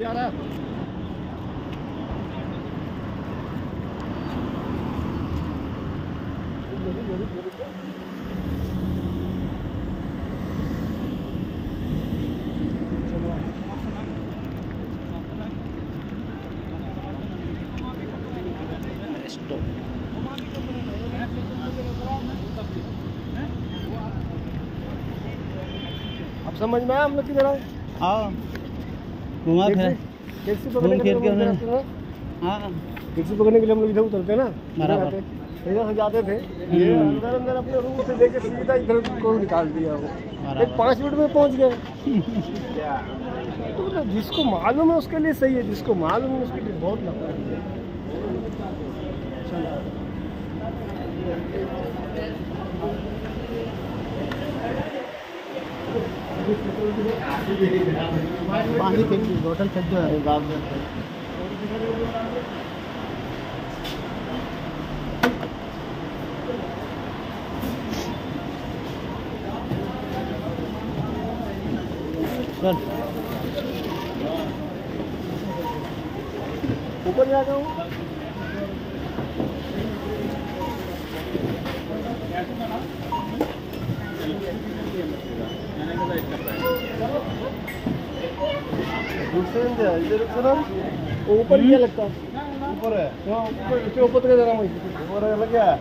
अब समझ में आया हम लोग किधर आए हाँ। घुमा फिर। टैक्सी घूम फिर के हैं टैक्सी पकड़ने के लिए हम लोग इधर उतरते ना। बराबर। जाते थे। ये अंदर अंदर अपने रूम से लेके सीधा इधर को निकाल दिया वो। एक पाँच मिनट में पहुँच गए। तो जिसको मालूम है उसके लिए सही है। जिसको मालूम है उसके लिए बहुत लफड़ा है। पानी फेंक दी बोतल फेंक दो में। चल। ऊपर जा रहा हूँ? इधर ना। ऊपर क्या लगता। ऊपर है। हाँ ऊपर ऊपर तो जरा मुझे ऊपर लग गया।